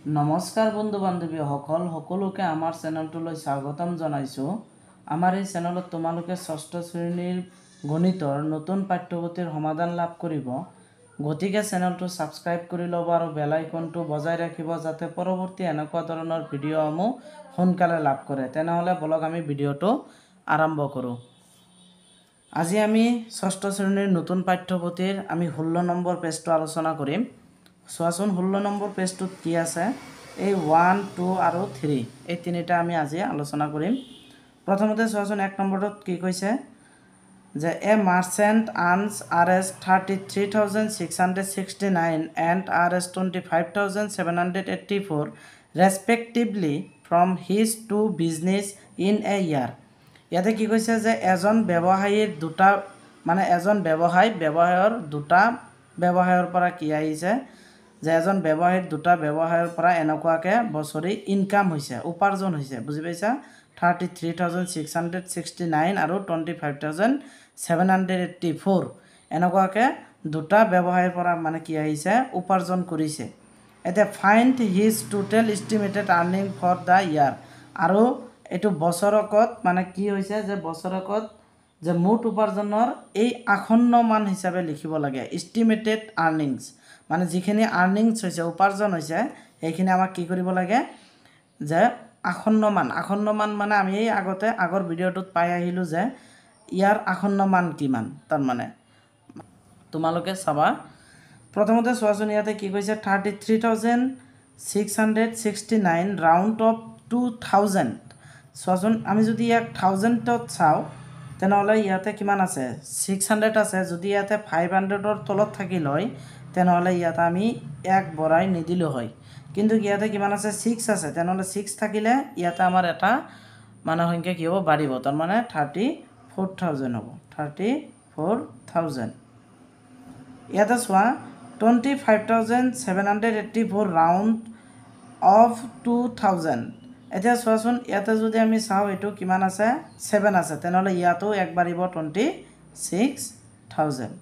নমস্কাৰ বন্ধু বান্ধৱীসকল সকলোকে আমাৰ চেনেলটোলৈ স্বাগতম জনাইছোঁ। আমাৰ এই চেনেলত তোমালোকে ষষ্ঠ শ্ৰেণীৰ গণিতৰ নতুন পাঠ্যপুথিৰ সমাধান লাভ কৰিব। গতিকে চেনেলটো ছাবস্ক্ৰাইব কৰি ল'ব আৰু বেল আইকনটো বজাই ৰাখিব যাতে পৰৱৰ্তী এনেকুৱা ধৰণৰ ভিডিঅ'সমূহ সোনকালে লাভ কৰে। তেনেহ'লে বলক আমি ভিডিঅ'টো আৰম্ভ কৰোঁ। আজি আমি ষষ্ঠ শ্ৰেণীৰ নতুন পাঠ্যপুথিৰ আমি ষোল্ল নম্বৰ পেজটো আলোচনা কৰিম। চোৱাচোন ষোল্ল নম্বৰ পেজটোত কি আছে? এই ওৱান টু আৰু থ্ৰী এই তিনিটা আমি আজি আলোচনা কৰিম। প্ৰথমতে চোৱাচোন এক নম্বৰটোত কি কৈছে? যে a merchant earns R S thirty three thousand six hundred sixty nine and R S twenty five thousand seven hundred eighty four respectively from his two business in a year. ইয়াতে কি কৈছে যে এজন ব্যৱসায়ীৰ দুটা মানে এজন ব্যৱসায় ব্যৱসায়ৰ দুটা ব্যৱসায়ৰ পৰা কি আহিছে? যে এজন ব্যৱসায়ীৰ দুটা ব্যৱসায়ৰ পৰা এনেকুৱাকৈ বছৰি ইনকাম হৈছে উপাৰ্জন হৈছে বুজি পাইছা? Thirty three thousand six hundred sixty nine আৰু twenty five thousand seven hundred eighty four এনেকুৱাকৈ দুটা ব্যৱসায়ৰ পৰা মানে কি আহিছে উপাৰ্জন কৰিছে। এতিয়া find his total estimated earning for the year আৰু এইটো বছৰকত মানে কি হৈছে যে বছৰকত যে মুঠ উপাৰ্জনৰ এই আসন্ন মান হিচাপে লিখিব লাগে ইষ্টিমেটেড আৰ্নিংছ মানে যিখিনি আৰ্নিংছ হৈছে উপাৰ্জন হৈছে সেইখিনি আমাক কি কৰিব লাগে? যে আসন্ন মান আসন্ন মান আমি এই আগতে আগৰ ভিডিঅ'টোত পাই আহিলোঁ যে ইয়াৰ আসন্ন মান কিমান তাৰমানে। তোমালোকে চাবা প্ৰথমতে চোৱাচোন ইয়াতে কি কৈছে thirty three thousand six hundred sixty nine round off to thousand চোৱাচোন আমি যদি ইয়াক থাউজেণ্ডত চাওঁ তেনেহ'লে ইয়াতে কিমান আছে? ছিক্স হাণ্ড্ৰেড আছে। যদি ইয়াতে ফাইভ হাণ্ড্ৰেডৰ তলত থাকিল হয় তেনেহ'লে ইয়াতে আমি এক বঢ়াই নিদিলোঁ হয়। কিন্তু ইয়াতে কিমান আছে? ছিক্স আছে। তেনেহ'লে ছিক্স থাকিলে ইয়াতে আমাৰ এটা মানে সংখ্যা কি হ'ব? বাঢ়িব। তাৰমানে থাৰ্টি ফ'ৰ থাউজেণ্ড হ'ব। থাৰ্টি ফ'ৰ থাউজেণ্ড ইয়াতে চোৱা twenty five thousand seven hundred eighty four round off to thousand এতিয়া চোৱাচোন ইয়াতে যদি আমি চাওঁ এইটো কিমান আছে? ছেভেন আছে। তেনেহ'লে ইয়াতো এক বাঢ়িব টুৱেণ্টি ছিক্স থাউজেণ্ড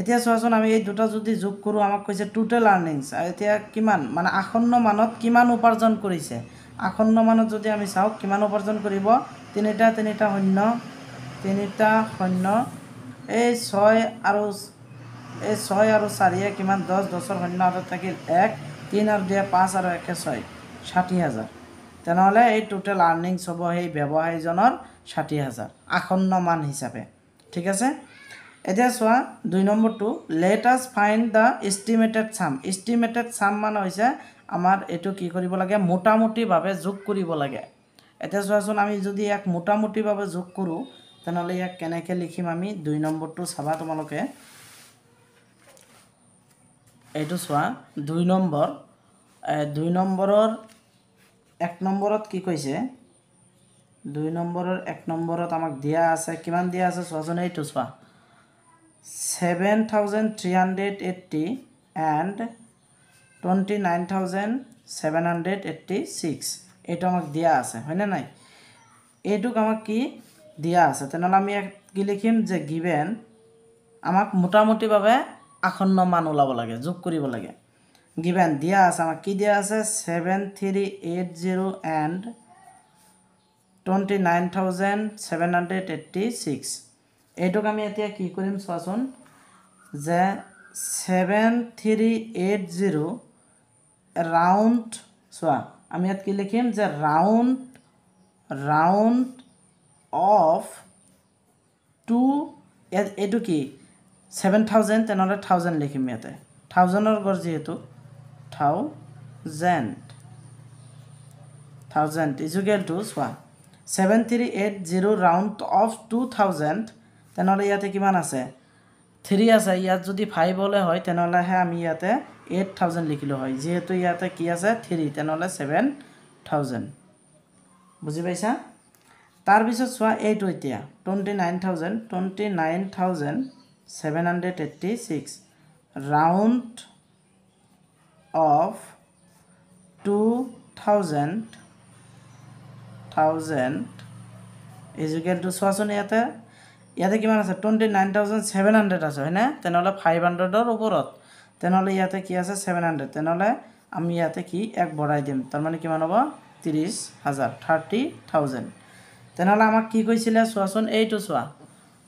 এতিয়া চোৱাচোন আমি এই দুটা যদি যোগ কৰোঁ আমাক কৈছে টোটেল আৰ্নিংছ এতিয়া কিমান? মানে আসন্ন মানত কিমান উপাৰ্জন কৰিছে? আসন্ন মানত যদি আমি চাওঁ কিমান উপাৰ্জন কৰিব? তিনিটা তিনিটা শূন্য তিনিটা শূন্য। এই ছয় আৰু এই ছয় আৰু চাৰিয়ে কিমান? দহ দহৰ শূন্য হাতত থাকিল এক তিনি আৰু দুয়ে পাঁচ আৰু একে ছয় ষাঠি হাজাৰ। তেনেহ'লে এই টোটেল আৰ্নিংছ হ'ব সেই ব্যৱসায়ীজনৰ ষাঠি হাজাৰ আসন্ন মান হিচাপে। ঠিক আছে? এতিয়া চোৱা দুই নম্বৰটো let us find the estimated sum estimated sum মানে হৈছে আমাৰ এইটো কি কৰিব লাগে মোটামুটিভাৱে যোগ কৰিব লাগে। এতিয়া চোৱাচোন আমি যদি ইয়াক মোটামুটিভাৱে যোগ কৰোঁ তেনেহ'লে ইয়াক কেনেকৈ লিখিম আমি? দুই নম্বৰটো চাবা তোমালোকে। এইটো চোৱা দুই নম্বৰ দুই নম্বৰৰ এক নম্বৰত কি কৈছে? দুই নম্বৰৰ এক নম্বৰত আমাক দিয়া আছে কিমান দিয়া আছে? চোৱাচোন এইটো চোৱা। Seven thousand three hundred eighty and twenty nine thousand seven hundred eighty six এইটো আমাক দিয়া আছে হয়নে নাই? এইটোক আমাক কি দিয়া আছে? তেনেহ'লে আমি কি লিখিম যে গিভেন আমাক মোটামুটিভাৱে আসন্ন মান ওলাব লাগে যোগ কৰিব লাগে। গিভেন দিয়া আছে আমাক কি দিয়া আছে? Seven three eight zero' and twenty nine thousand seven hundred eighty six এইটোক আমি এতিয়া কি কৰিম চোৱাচোন। যে seven three eight zero' round চোৱা আমি ইয়াত কি লিখিম? যে ৰাউণ্ড ৰাউণ্ড অফ টু এইটো কি? ছেভেন থাউজেণ্ড তেনেহ'লে থাউজেণ্ড লিখিম ইয়াতে। থাউজেণ্ডৰ গড় যিহেতু থাউজেণ্ড থাউজেণ্ড ইজুকেল টু চোৱা seven three eight zero' round off to thousand তেনেহ'লে ইয়াতে কিমান আছে? থ্ৰী আছে ইয়াত যদি ফাইভ হ'লে হয় তেনেহ'লেহে আমি ইয়াতে এইট থাউজেণ্ড লিখিলোঁ হয়। যিহেতু ইয়াতে কি আছে? থ্ৰী তেনেহ'লে ছেভেন থাউজেণ্ড বুজি পাইছা? তাৰপিছত চোৱা এইটো এতিয়া twenty nine thousand twenty nine thousand seven hundred eighty six round off to thousand thousand equal to চোৱাচোন ইয়াতে। ইয়াতে কিমান আছে? Twenty nine thousand seven hundred আছে হয়নে? তেনেহ'লে ফাইভ হাণ্ড্ৰেডৰ ওপৰত। তেনেহ'লে ইয়াতে কি আছে? ছেভেন হাণ্ড্ৰেড তেনেহ'লে আমি ইয়াতে কি এক বঢ়াই দিম? তাৰমানে কিমান হ'ব? ত্ৰিছ হাজাৰ থাৰ্টি থাউজেণ্ড তেনেহ'লে আমাক কি কৈছিলে? চোৱাচোন এইটো চোৱা।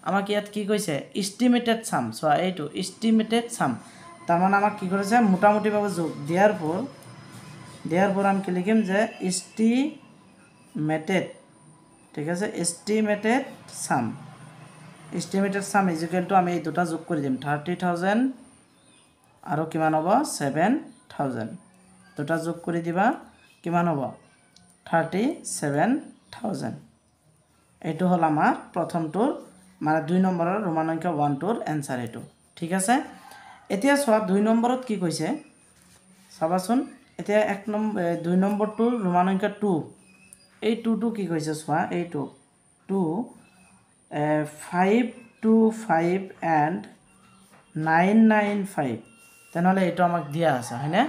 আমাক ইয়াত কি কৈছে? ইষ্টিমেটেড চাম চোৱা এইটো ইষ্টিমেটেড চাম তাৰমানে আমাক কি কৰিছে? মোটামুটিভাৱে যোগ। দিয়াৰ ফল দিয়াৰ ফল আমি কি লিখিম যে ইষ্টিমেটেড ঠিক আছে? এষ্টিমেটেড চাম এষ্টিমেটেড চাম ইজিকেলটো আমি এই দুটা যোগ কৰি দিম। থাৰ্টি থাউজেণ্ড আৰু কিমান হ'ব? ছেভেন থাউজেণ্ড দুটা যোগ কৰি দিবা কিমান হ'ব? থাৰ্টি ছেভেন থাউজেণ্ড এইটো হ'ল আমাৰ প্ৰথমটোৰ মানে দুই নম্বৰৰ ৰোমান সংখ্যা ওৱানটোৰ এনচাৰ এইটো। ঠিক আছে? এতিয়া চোৱা দুই নম্বৰত কি কৈছে? চাবাচোন এতিয়া এক নম্বৰ দুই নম্বৰটোৰ ৰোমান সংখ্যা টু এই টুটো কি কৈছে চোৱা এইটো। Two five two five and nine nine five তেনেহ'লে এইটো আমাক দিয়া আছে হয়নে?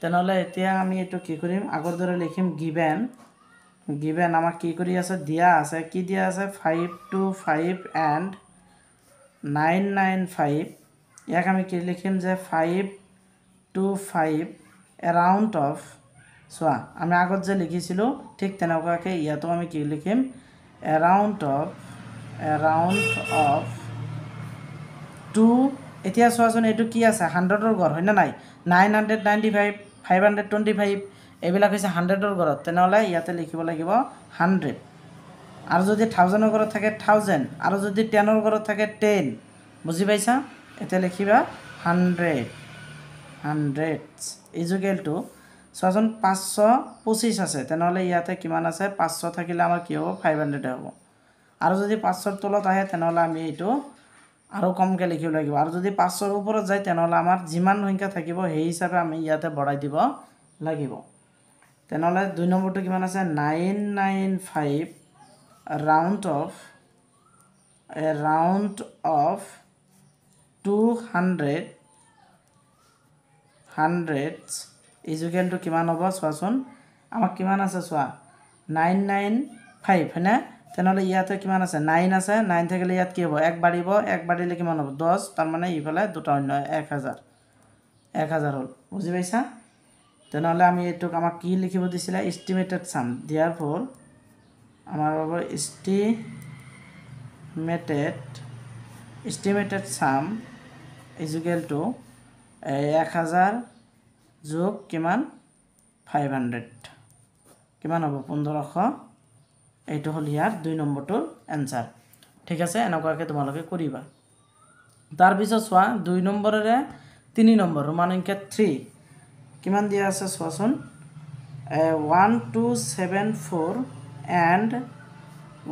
তেনেহ'লে এতিয়া আমি এইটো কি কৰিম? আগৰ দৰে লিখিম গিভেন গিভেন আমাক কি কৰি আছে? দিয়া আছে। কি দিয়া আছে? Five two five and nine nine five ইয়াক আমি কি লিখিম যে five two five around off চোৱা আমি আগত যে লিখিছিলোঁ ঠিক তেনেকুৱাকৈ ইয়াতো আমি কি লিখিম? Around off around off to এতিয়া চোৱাচোন এইটো কি আছে? হাণ্ড্ৰেডৰ ঘৰ হয়নে নাই? Nine hundred ninety five five hundred twenty five এইবিলাক হৈছে হাণ্ড্ৰেডৰ ঘৰত তেনেহ'লে ইয়াতে লিখিব লাগিব হাণ্ড্ৰেড আৰু যদি থাউজেণ্ডৰ ঘৰত থাকে থাউজেণ্ড আৰু যদি টেনৰ ঘৰত থাকে টেন বুজি পাইছা? এতিয়া লিখিবা হাণ্ড্ৰেড হাণ্ড্ৰেড ইজুকেলটো চোৱাচোন পাঁচশ পঁচিছ আছে। তেনেহ'লে ইয়াতে কিমান আছে? পাঁচশ থাকিলে আমাৰ কি হ'ব? ফাইভ হাণ্ড্ৰেডে হ'ব। আৰু যদি পাঁচশৰ তলত আহে তেনেহ'লে আমি এইটো আৰু কমকৈ লিখিব লাগিব। আৰু যদি পাঁচশৰ ওপৰত যায় তেনেহ'লে আমাৰ যিমান সংখ্যা থাকিব সেই হিচাপে আমি ইয়াতে বঢ়াই দিব লাগিব। তেনেহ'লে দুই নম্বৰটো কিমান আছে? Nine nine five round off a round off to hundred hundred ইজুকেলটো কিমান হ'ব? চোৱাচোন আমাক কিমান আছে? চোৱা নাইন নাইন ফাইভ হয়নে? তেনেহ'লে ইয়াতে কিমান আছে? নাইন আছে। নাইন থাকিলে ইয়াত কি হ'ব? এক বাঢ়িব এক বাঢ়িলে কিমান হ'ব? দহ তাৰমানে ইফালে দুটা অন্য এক হাজাৰ। এক হাজাৰ হ'ল। বুজি পাইছা? তেনেহ'লে আমি এইটোক আমাক কি লিখিব দিছিলে? ইষ্টিমেটেড চাম দিয়াৰ ফল আমাৰ হ'ব estimated estimated sum is equal to এক হাজাৰ যোগ কিমান? ফাইভ হাণ্ড্ৰেড কিমান হ'ব? পোন্ধৰশ। এইটো হ'ল ইয়াৰ দুই নম্বৰটোৰ এনচাৰ ঠিক আছে এনেকুৱাকৈ তোমালোকে কৰিবা। তাৰপিছত চোৱা দুই নম্বৰেৰে তিনি নম্বৰ ৰোমান সংখ্যা থ্ৰী কিমান দিয়া আছে চোৱাচোন? One two seven four and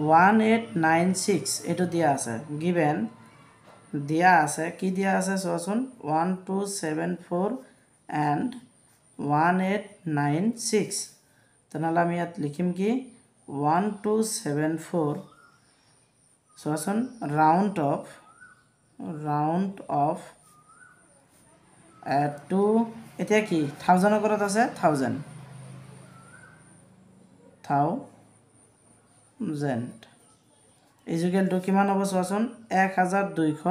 one eight nine six এইটো দিয়া আছে। গিভেন দিয়া আছে। কি দিয়া আছে চোৱাচোন? One two seven four and one eight nine six তেনেহ'লে আমি ইয়াত লিখিম কি? অফ ৰাউণ্ড অফ টু এতিয়া কি? থাউজেণ্ডৰ ঘৰত আছে? থাউজেণ্ড থাউজেণ্ড ইজুকেলটো কিমান হ'ব? চোৱাচোন এক হাজাৰ দুইশ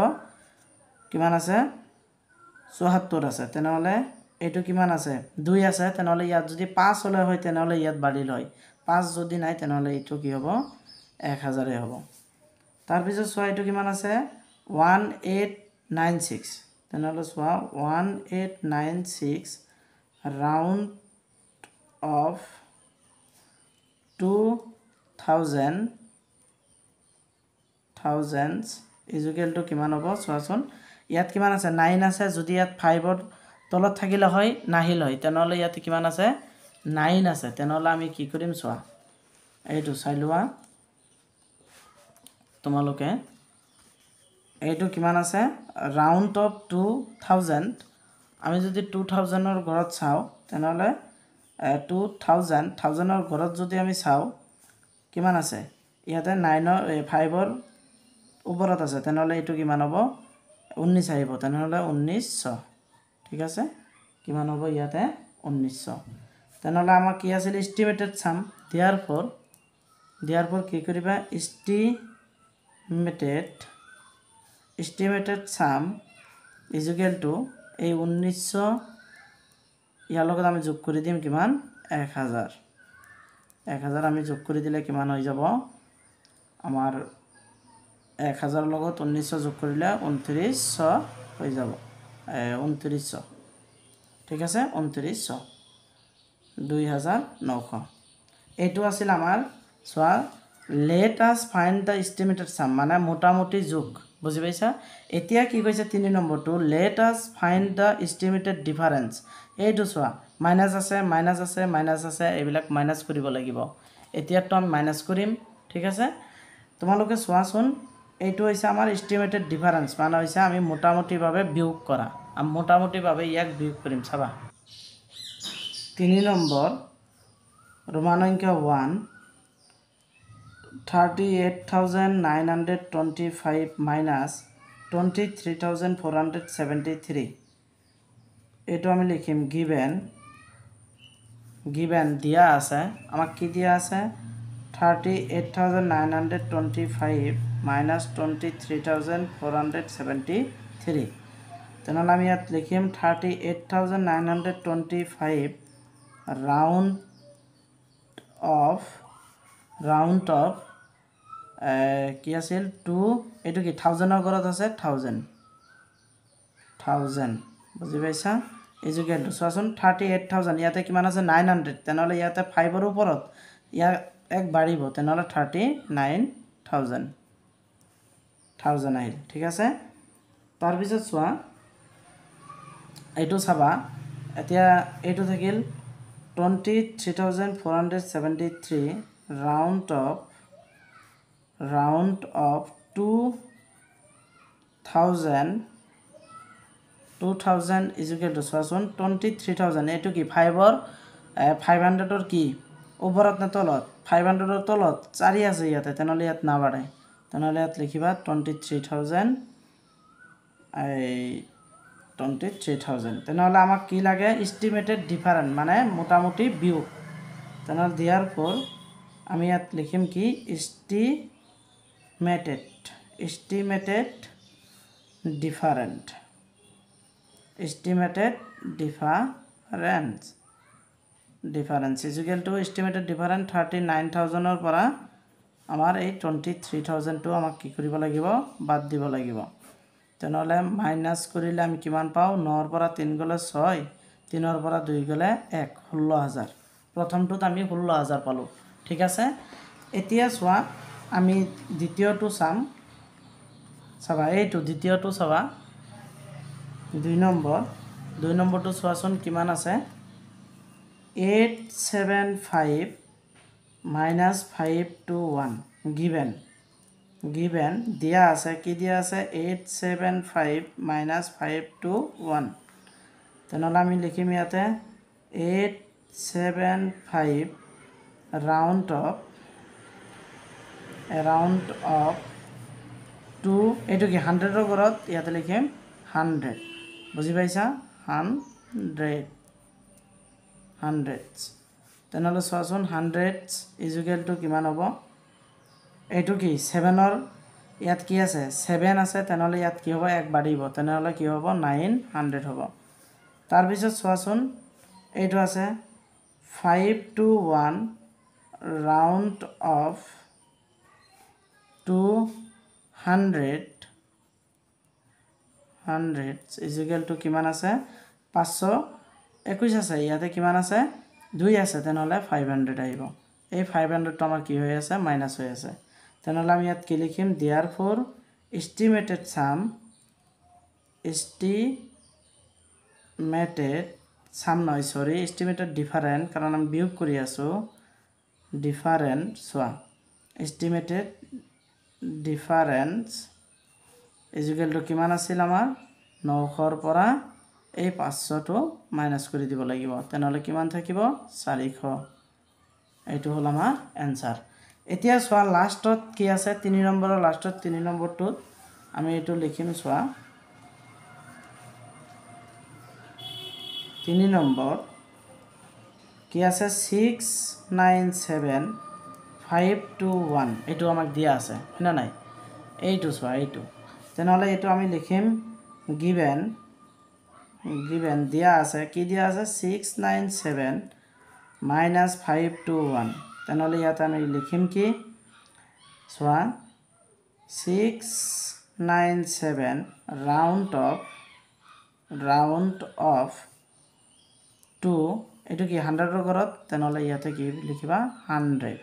কিমান আছে? চৌসত্তৰ আছে। তেনেহ'লে এইটো কিমান আছে? দুই আছে। তেনেহ'লে ইয়াত যদি পাঁচ হ'লে হয় তেনেহ'লে ইয়াত বাঢ়িল হয় পাঁচ যদি নাই তেনেহ'লে এইটো কি হ'ব? এক হাজাৰে হ'ব। তাৰপিছত চোৱা এইটো কিমান আছে? One eight nine six. তেনেহ'লে চোৱা one eight nine six round off to thousand thousands ইজুকেলটো কিমান হ'ব? চোৱাচোন ইয়াত কিমান আছে? নাইন আছে যদি ইয়াত ফাইভৰ তলত থাকিলে হয় নাহিল হয়। তেনেহ'লে ইয়াত কিমান আছে? নাইন আছে তেনেহ'লে আমি কি কৰিম চোৱা? এইটো চাই লোৱা। তোমালোকে। এইটো কিমান আছে? ৰাউণ্ড অফ টু থাউজেণ্ড আমি যদি টু থাউজেণ্ডৰ ঘৰত চাওঁ তেনেহ'লে টু থাউজেণ্ড থাউজেণ্ডৰ ঘৰত যদি আমি চাওঁ কিমান আছে? ইয়াতে নাইনৰ ফাইভৰ ওপৰত আছে তেনেহ'লে এইটো কিমান হ'ব? ঊনৈছ আহিব তেনেহ'লে ঊনৈছশ ঠিক আছে? কিমান হ'ব ইয়াতে? ঊনৈছশ তেনেহ'লে আমাৰ কি আছিল? ইষ্টিমেটেড চাম দিয়াৰ ফৰ দিয়াৰ ফৰ কি কৰিবা? Estimated estimated sum is equal to এই ঊনৈছশ ইয়াৰ লগত আমি যোগ কৰি দিম কিমান? এক হাজাৰ। এক হাজাৰ আমি যোগ কৰি দিলে কিমান হৈ যাব? আমাৰ এক হাজাৰৰ লগত ঊনৈছশ যোগ কৰিলে ঊনত্ৰিছশ হৈ যাব। ঊনত্ৰিছশ। ঠিক আছে? ঊনত্ৰিছশ। দুই হাজাৰ নশ। এইটো আছিল আমাৰ চোৱা late us find the estimated sum মানে মোটামুটি যোগ বুজি পাইছা? এতিয়া কি কৈছে তিনি নম্বৰটো? Let us find the estimated difference এইটো চোৱা মাইনাছ আছে মাইনাছ আছে মাইনাছ আছে এইবিলাক মাইনাছ কৰিব লাগিব। এতিয়াতো আমি মাইনাছ কৰিম ঠিক আছে? তোমালোকে চোৱাচোন এইটো হৈছে আমাৰ ইষ্টিমেটেড ডিফাৰেঞ্চ মানে হৈছে আমি মোটামুটিভাৱে বিয়োগ কৰা। মোটামুটিভাৱে ইয়াক বিয়োগ কৰিম চাবা। তিনি নম্বৰ ৰোমানংক one thirty eight thousand nine hundred twenty five minus twenty three thousand four hundred seventy three. এইটো আমি লিখিম গিভেন গিভেন দিয়া আছে। আমাক কি দিয়া আছে? Thirty eight thousand nine hundred twenty five minus twenty three thousand four hundred seventy three. তেনেহ'লে আমি ইয়াত লিখিম thirty eight thousand nine hundred twenty five round off round off কি আছিল? টু এইটো কি? থাউজেণ্ডৰ ঘৰত আছে? থাউজেণ্ড থাউজেণ্ড বুজি পাইছা? ইজুকেলটো চোৱাচোন থাৰ্টি এইট থাউজেণ্ড ইয়াতে কিমান আছে? নাইন হাণ্ড্ৰেড তেনেহ'লে ইয়াতে ফাইভৰ ওপৰত ইয়াৰ এক বাঢ়িব তেনেহ'লে থাৰ্টি নাইন থাউজেণ্ড থাউজেণ্ড আহিল ঠিক আছে? তাৰপিছত চোৱা এইটো চাবা এতিয়া এইটো থাকিল twenty three thousand four hundred seventy three round off round off to thousand to thousand ইজুকেলটো চোৱাচোন টুৱেণ্টি থ্ৰী থাউজেণ্ড এইটো কি ফাইভৰ ফাইভ হাণ্ড্ৰেডৰ কি ওপৰত নে তলত ফাইভ হাণ্ড্ৰেডৰ তলত চাৰি আছে ইয়াতে তেনেহ'লে ইয়াত নাবাঢ়ে তেনেহ'লে ইয়াত লিখিবা টুৱেণ্টি থ্ৰী থাউজেণ্ড এই টুৱেণ্টি থ্ৰী থাউজেণ্ড তেনেহ'লে আমাক কি লাগে? ইষ্টিমেটেড ডিফাৰেণ্ট মানে মোটামুটি বিয়োগ তেনেহ'লে দিয়াৰ ফৰ আমি ইয়াত লিখিম কি? Estimated estimated different estimated difference difference equal to estimated difference thirty nine থাউজেণ্ডৰ পৰা আমাৰ এই টুৱেণ্টি থ্ৰী থাউজেণ্ডটো আমাক কি কৰিব লাগিব? বাদ দিব লাগিব। তেনেহ'লে মাইনাছ কৰিলে আমি কিমান পাওঁ? নৰ পৰা তিনি গ'লে ছয় তিনৰ পৰা দুই গ'লে এক ষোল্ল হাজাৰ। প্ৰথমটোত আমি ষোল্ল হাজাৰ পালোঁ। ঠিক আছে? এতিয়া চোৱা আমি দ্বিতীয়টো চাম। চাবা এইটো দ্বিতীয়টো চাবা। দুই নম্বৰ দুই নম্বৰটো চোৱাচোন কিমান আছে। Eight seven five minus five two one given given দিয়া আছে কি দিয়া আছে? Eight seven five minus five two one তেনেহ'লে আমি লিখিম ইয়াতে eight seven five round off round off to এইটো কি হাণ্ড্ৰেডৰ ঘৰত ইয়াতে লিখিম হাণ্ড্ৰেড বুজি পাইছা? হাণ্ড্ৰেড হাণ্ড্ৰেডছ তেনেহ'লে চোৱাচোন হাণ্ড্ৰেডছ ইজুকেলটো কিমান হ'ব? এইটো কি ছেভেনৰ ইয়াত কি আছে? ছেভেন আছে তেনেহ'লে ইয়াত কি হ'ব? এক বাঢ়িব। তেনেহ'লে কি হ'ব? নাইন হাণ্ড্ৰেড হ'ব। তাৰপিছত চোৱাচোন এইটো আছে। Five two one round off to hundred hundred ইজুকেলটো কিমান আছে? পাঁচশ একৈছ আছে। ইয়াতে কিমান আছে? দুই আছে। তেনেহ'লে ফাইভ হাণ্ড্ৰেড আহিব। এই ফাইভ হাণ্ড্ৰেডটো আমাৰ কি হৈ আছে? মাইনাছ হৈ আছে। তেনেহ'লে আমি ইয়াত কি লিখিম? দিয়াৰ ফৰ ইষ্টিমেটেড চাম ইষ্টিমেটেড চাম নহয় চৰি ইষ্টিমেটেড ডিফাৰেণ্ট কাৰণ আমি বিয়োগ কৰি আছোঁ ডিফাৰেণ্ট চোৱা ইষ্টিমেটেড ডিফাৰেঞ্চ ইজুকেলটো কিমান আছিল আমাৰ? নশৰ পৰা এই পাঁচশটো মাইনাছ কৰি দিব লাগিব। তেনেহ'লে কিমান থাকিব? চাৰিশ। এইটো হ'ল আমাৰ এনচাৰ এতিয়া চোৱা লাষ্টত কি আছে? তিনি নম্বৰৰ লাষ্টত তিনি নম্বৰটোত আমি এইটো লিখিম চোৱা। তিনি নম্বৰ কি আছে? Six nine seven five two one এইটো আমাক দিয়া আছে হয়নে নাই? এইটো চোৱা এইটো। তেনেহ'লে এইটো আমি লিখিম গিভেন গিভেন দিয়া আছে। কি দিয়া আছে? Six nine seven minus five two one তেনেহ'লে ইয়াত আমি লিখিম কি? চোৱা six nine seven round off round off to এইটো কি হাণ্ড্ৰেডৰ ঘৰত? তেনেহ'লে ইয়াতে কি লিখিবা? হাণ্ড্ৰেড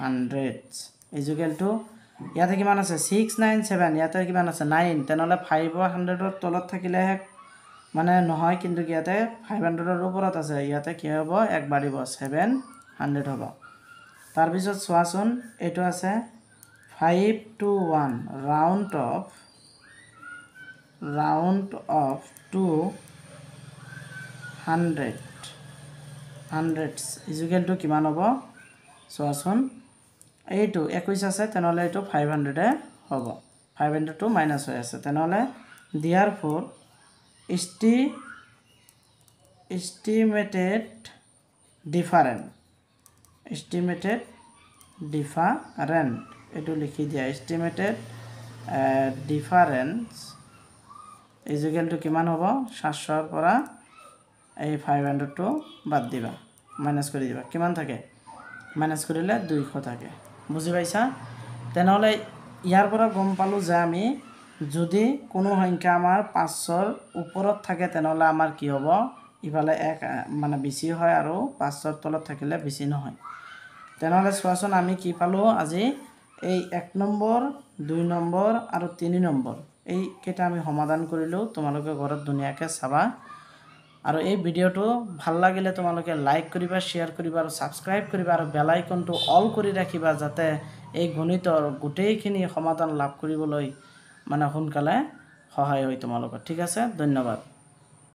হাণ্ড্ৰেড ইজুকেল টু ইয়াতে কিমান আছে? ছিক্স নাইন ছেভেন ইয়াতে কিমান আছে? নাইন তেনেহ'লে ফাইভৰ হাণ্ড্ৰেডৰ তলত থাকিলেহে মানে নহয় কিন্তু ইয়াতে ফাইভ হাণ্ড্ৰেডৰ ওপৰত আছে। ইয়াতে কি হ'ব? এক বাঢ়িব। ছেভেন হাণ্ড্ৰেড হ'ব। তাৰপিছত চোৱাচোন এইটো আছে five two one round off round off to hundred hundred ইজুকেলটো কিমান হ'ব? চোৱাচোন এইটো একৈছ আছে তেনেহ'লে এইটো ফাইভ হাণ্ড্ৰেডে হ'ব। ফাইভ হাণ্ড্ৰেডটো মাইনাছ হৈ আছে তেনেহ'লে দিয়াৰ ফ'ৰ ইষ্টি ইষ্টিমেটেড ডিফাৰেণ্ট ইষ্টিমেটেড ডিফাৰেণ্ট এইটো লিখি দিয়া ইষ্টিমেটেড ডিফাৰেঞ্চ ইজুকেলটো কিমান হ'ব? সাতশৰ পৰা এই ফাইভ হাণ্ড্ৰেডটো বাদ দিবা মাইনাছ কৰি দিবা। কিমান থাকে? মাইনাছ কৰিলে দুইশ থাকে। বুজি পাইছা? তেনেহ'লে ইয়াৰ পৰা গম পালোঁ যে আমি যদি কোনো সংখ্যা আমাৰ পাঁচশৰ ওপৰত থাকে তেনেহ'লে আমাৰ কি হ'ব? ইফালে এক মানে বেছি হয় আৰু পাঁচশৰ তলত থাকিলে বেছি নহয়। তেনেহ'লে চোৱাচোন আমি কি পালোঁ আজি এই এক নম্বৰ দুই নম্বৰ আৰু তিনি নম্বৰ। এইকেইটা আমি সমাধান কৰিলোঁ তোমালোকে ঘৰত ধুনীয়াকৈ চাবা। আৰু এই ভিডিঅ'টো ভাল লাগিলে তোমালোকে লাইক কৰিবা শ্বেয়াৰ কৰিবা আৰু ছাবস্ক্ৰাইব কৰিবা আৰু বেল আইকনটো অল কৰি ৰাখিবা যাতে এই গণিতৰ গোটেইখিনি সমাধান লাভ কৰিবলৈ মানে সোনকালে সহায় হয় তোমালোকৰ। ঠিক আছে ধন্যবাদ।